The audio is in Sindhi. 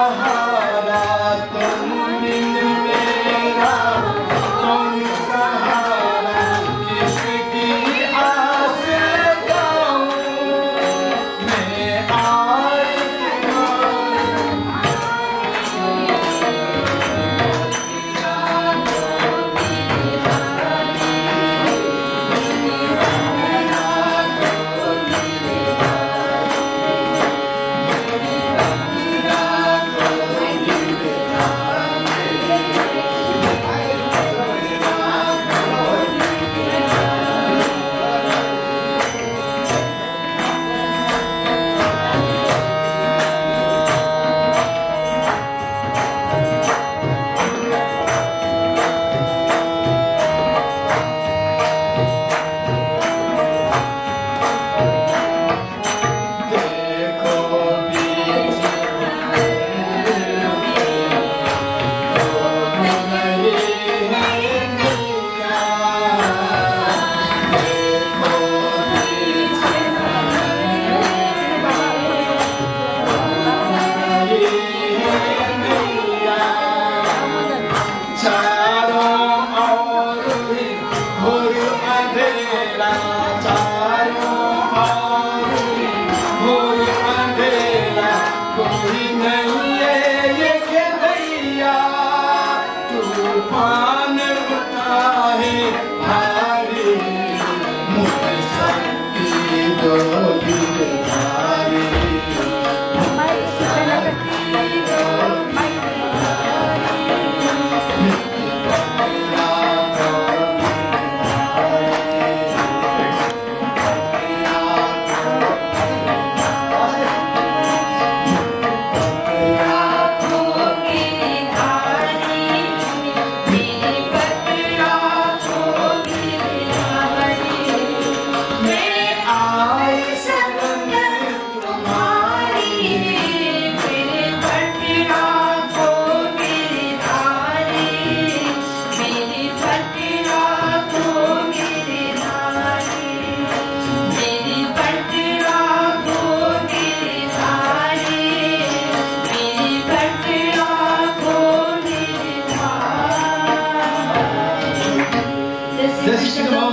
Hare आहे Desde que não